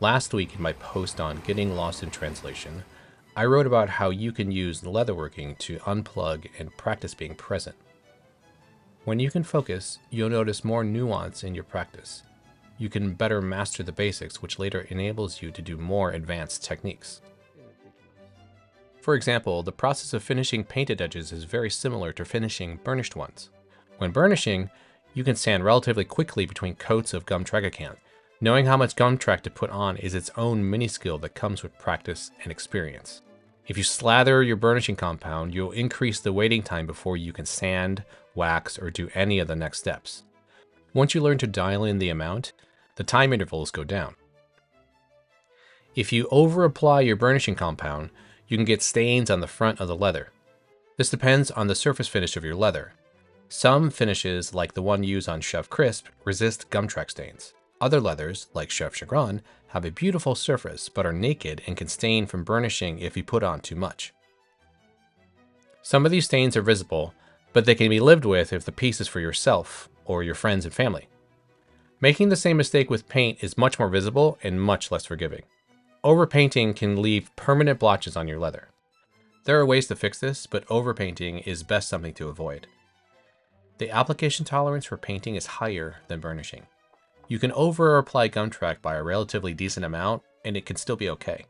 Last week in my post on Getting Lost in Translation, I wrote about how you can use leatherworking to unplug and practice being present. When you can focus, you'll notice more nuance in your practice. You can better master the basics, which later enables you to do more advanced techniques. For example, the process of finishing painted edges is very similar to finishing burnished ones. When burnishing, you can sand relatively quickly between coats of gum tragacanth, Knowing how much gum trag to put on is its own mini skill that comes with practice and experience. If you slather your burnishing compound, you'll increase the waiting time before you can sand, wax, or do any of the next steps. Once you learn to dial in the amount, the time intervals go down. If you over apply your burnishing compound, you can get stains on the front of the leather. This depends on the surface finish of your leather. Some finishes, like the one used on Chevre Crisp, resist gum trag stains. Other leathers, like Chevre Chagrin, have a beautiful surface but are naked and can stain from burnishing if you put on too much. Some of these stains are visible, but they can be lived with if the piece is for yourself or your friends and family. Making the same mistake with paint is much more visible and much less forgiving. Overpainting can leave permanent blotches on your leather. There are ways to fix this, but overpainting is best something to avoid. The application tolerance for painting is higher than burnishing. You can over apply gum trag by a relatively decent amount, and it can still be okay.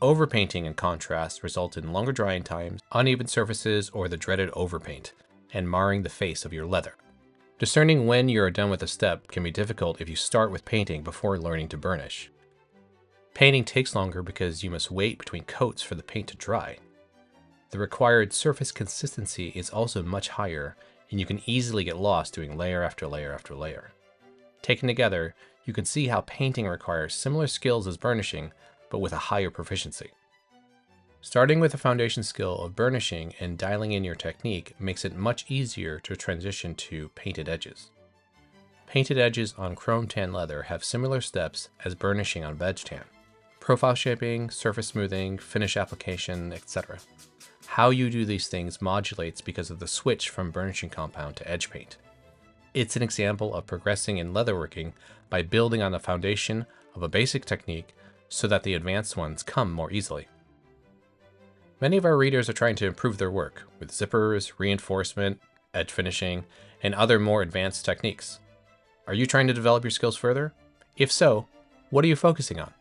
Overpainting and contrast result in longer drying times, uneven surfaces, or the dreaded overpaint, and marring the face of your leather. Discerning when you are done with a step can be difficult if you start with painting before learning to burnish. Painting takes longer because you must wait between coats for the paint to dry. The required surface consistency is also much higher, and you can easily get lost doing layer after layer after layer. Taken together, you can see how painting requires similar skills as burnishing, but with a higher proficiency. Starting with the foundation skill of burnishing and dialing in your technique makes it much easier to transition to painted edges. Painted edges on chrome tan leather have similar steps as burnishing on veg tan. Profile shaping, surface smoothing, finish application, etc. How you do these things modulates because of the switch from burnishing compound to edge paint. It's an example of progressing in leatherworking by building on the foundation of a basic technique so that the advanced ones come more easily. Many of our readers are trying to improve their work with zippers, reinforcement, edge finishing, and other more advanced techniques. Are you trying to develop your skills further? If so, what are you focusing on?